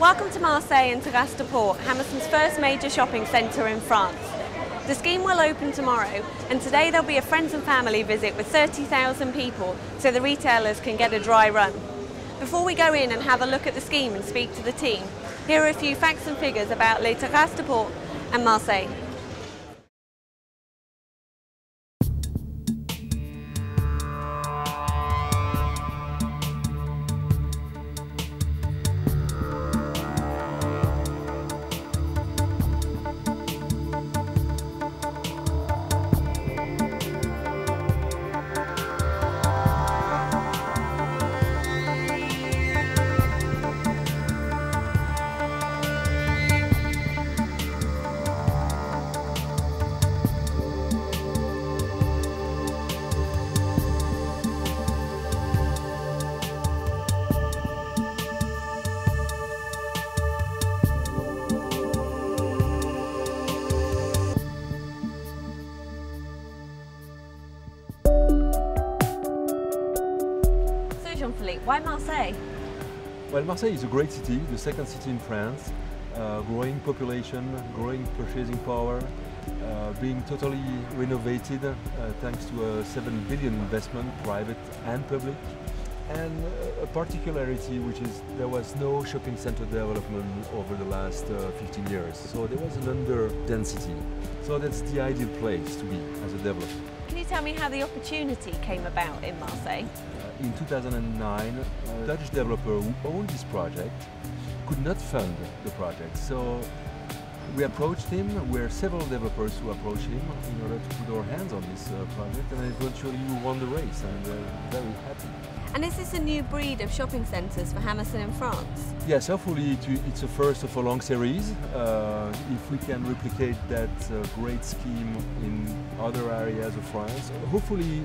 Welcome to Marseille and Terrasses du Port, Hammerson's first major shopping centre in France. The scheme will open tomorrow and today there'll be a friends and family visit with 30,000 people so the retailers can get a dry run. Before we go in and have a look at the scheme and speak to the team, here are a few facts and figures about Les Terrasses du Port and Marseille. Why Marseille? Well, Marseille is a great city, the second city in France, uh, growing population, growing purchasing power, uh, being totally renovated uh, thanks to a 7 billion investment, private and public. And a particularity which is there was no shopping center development over the last uh, 15 years. So there was an under density. So that's the ideal place to be as a developer. Can you tell me how the opportunity came about in Marseille? Uh, in 2009, a Dutch developer who owned this project could not fund the project. So we approached him. There were several developers who approached him in order to put our hands on this uh, project, and eventually we won the race, and we're very happy. And is this a new breed of shopping centres for Hammerson in France? Yes, hopefully it, it's a first of a long series. Uh, if we can replicate that uh, great scheme in other areas of France, hopefully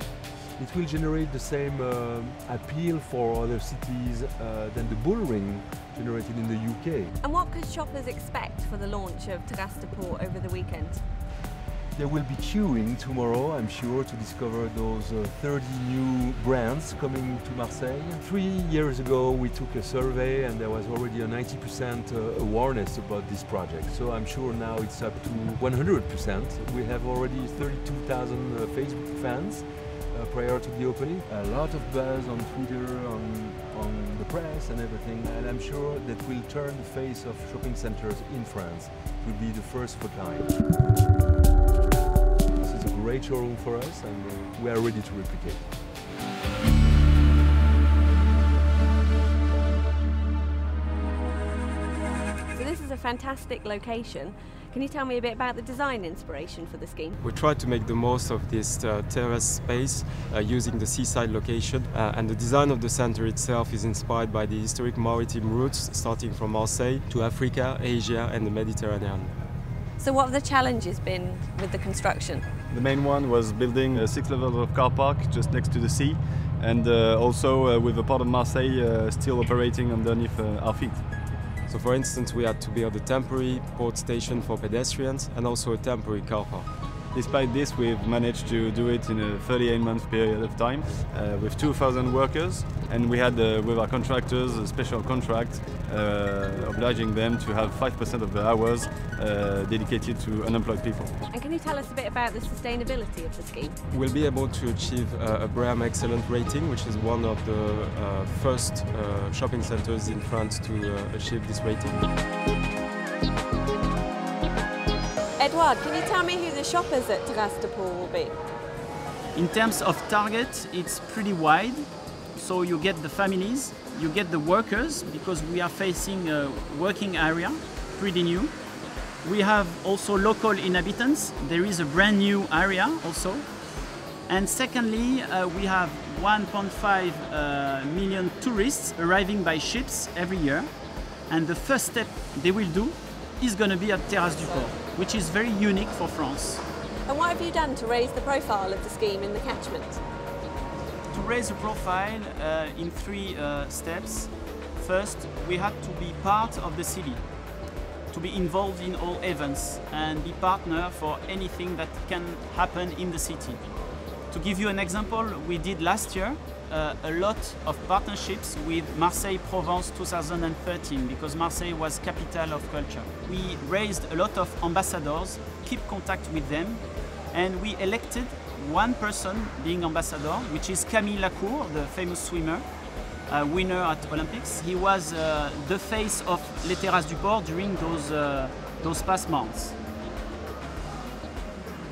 it will generate the same uh, appeal for other cities uh, than the Bullring generated in the UK. And what could shoppers expect for the launch of Terrasses du Port over the weekend? There will be queuing tomorrow, I'm sure, to discover those uh, 30 new brands coming to Marseille. Three years ago, we took a survey and there was already a 90% uh, awareness about this project. So I'm sure now it's up to 100%. We have already 32,000 uh, Facebook fans uh, prior to the opening. A lot of buzz on Twitter, on, on the press and everything. And I'm sure that will turn the face of shopping centers in France. It will be the first for kind. This is a great showroom for us and uh, we are ready to replicate. So this is a fantastic location. Can you tell me a bit about the design inspiration for the scheme? We tried to make the most of this uh, terrace space uh, using the seaside location uh, and the design of the center itself is inspired by the historic maritime routes starting from Marseille to Africa, Asia and the Mediterranean. So what have the challenges been with the construction? The main one was building uh, six levels of car park just next to the sea and uh, also uh, with the port of Marseille uh, still operating underneath uh, our feet. So for instance we had to build a temporary port station for pedestrians and also a temporary car park. Despite this, we've managed to do it in a 38 month period of time uh, with 2,000 workers and we had uh, with our contractors a special contract uh, obliging them to have 5% of the hours uh, dedicated to unemployed people. And can you tell us a bit about the sustainability of the scheme? We'll be able to achieve uh, a BREEAM Excellent rating which is one of the uh, first uh, shopping centers in France to uh, achieve this rating. Can you tell me who the shoppers at Terrasse will be? In terms of target, it's pretty wide. So you get the families, you get the workers, because we are facing a working area, pretty new. We have also local inhabitants. There is a brand new area also. And secondly, uh, we have 1.5 uh, million tourists arriving by ships every year. And the first step they will do is going to be at Terrasse du Port, which is very unique for France. And what have you done to raise the profile of the scheme in the catchment? To raise the profile uh, in three uh, steps. First, we had to be part of the city, to be involved in all events and be partner for anything that can happen in the city. To give you an example, we did last year uh, a lot of partnerships with Marseille Provence 2013 because Marseille was capital of culture. We raised a lot of ambassadors, keep contact with them, and we elected one person being ambassador, which is Camille Lacourt, the famous swimmer, uh, winner at Olympics. He was uh, the face of Les Terrasses du Port during those, uh, those past months.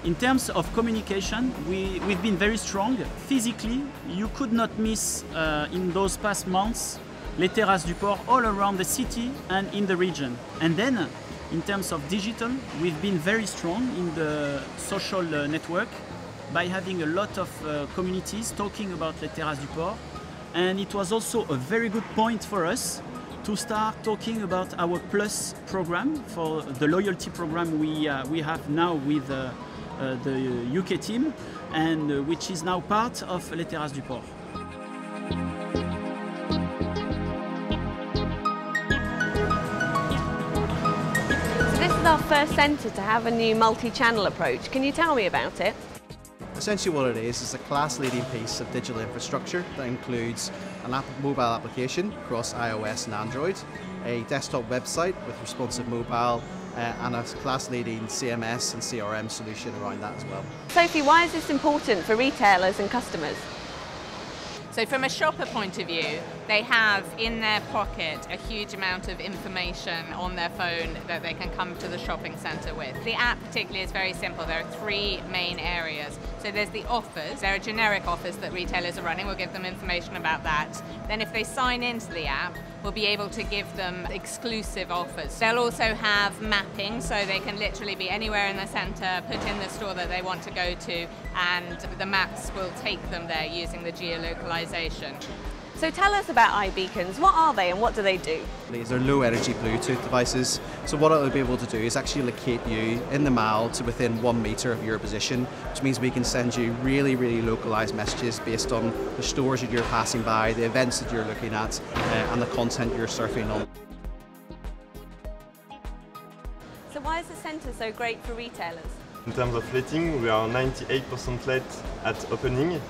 In terms of communication, we, we've been very strong. Physically, you could not miss uh, in those past months Les Terrasses du Port all around the city and in the region. And then, in terms of digital, we've been very strong in the social uh, network by having a lot of uh, communities talking about Les Terrasses du Port. And it was also a very good point for us to start talking about our Plus program for the loyalty program we, uh, we have now with uh, uh, the UK team and uh, which is now part of Les Terrasses du Port. So this is our first centre to have a new multi-channel approach. Can you tell me about it? Essentially what it is is a class-leading piece of digital infrastructure that includes an app mobile application across iOS and Android, a desktop website with responsive mobile, uh, Uh, and a class-leading CMS and CRM solution around that as well. Sophie, why is this important for retailers and customers? So, from a shopper point of view, they have in their pocket a huge amount of information on their phone that they can come to the shopping centre with. The app, particularly, is very simple. There are three main areas. So, there's the offers, there are generic offers that retailers are running. We'll give them information about that. Then, if they sign into the app, we'll be able to give them exclusive offers. They'll also have mapping, so they can literally be anywhere in the centre, put in the store that they want to go to, and the maps will take them there using the geolocalization. So tell us about iBeacons. What are they and what do they do? These are low energy Bluetooth devices. So what it'll be able to do is actually locate you in the mall to within one meter of your position, which means we can send you really, really localized messages based on the stores that you're passing by, the events that you're looking at, uh, and the content you're surfing on. So why is the centre so great for retailers? In terms of letting, we are 98% let at opening,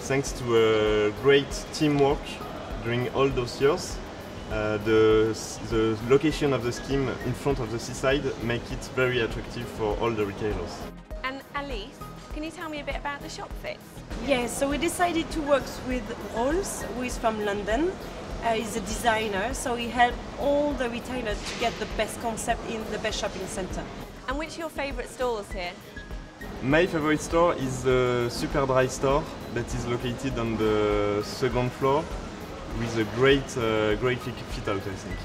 thanks to a great teamwork during all those years. Uh, the, the location of the scheme in front of the seaside make it very attractive for all the retailers. And Alice, can you tell me a bit about the shop fits? Yes, so we decided to work with Rolls, who is from London. Uh, he's a designer, so he helped all the retailers to get the best concept in the best shopping center. And which are your favourite stores here? My favorite store is the Superdry store that is located on the second floor with a great, uh, great fit fit out, I think.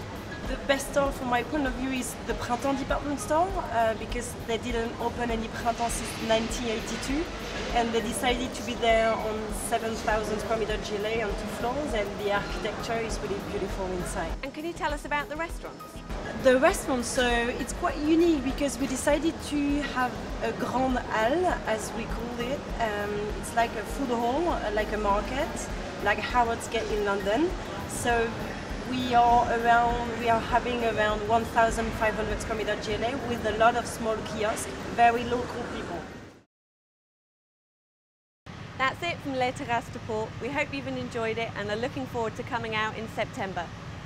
The best store from my point of view is the Printemps department store uh, because they didn't open any Printemps since 1982 and they decided to be there on 7,000 square meter GLA on two floors and the architecture is really beautiful inside. And can you tell us about the restaurants? The restaurant, so it's quite unique because we decided to have a grand halle, as we call it. Um, it's like a food hall, uh, like a market, like Harrods Gate in London. So we are around, we are having around 1,500 square meter GLA with a lot of small kiosks, very local people. That's it from Les Terrasses du Port. We hope you've enjoyed it and are looking forward to coming out in September.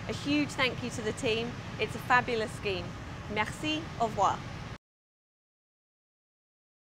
A huge thank you to the team. It's a fabulous scheme. Merci, au revoir.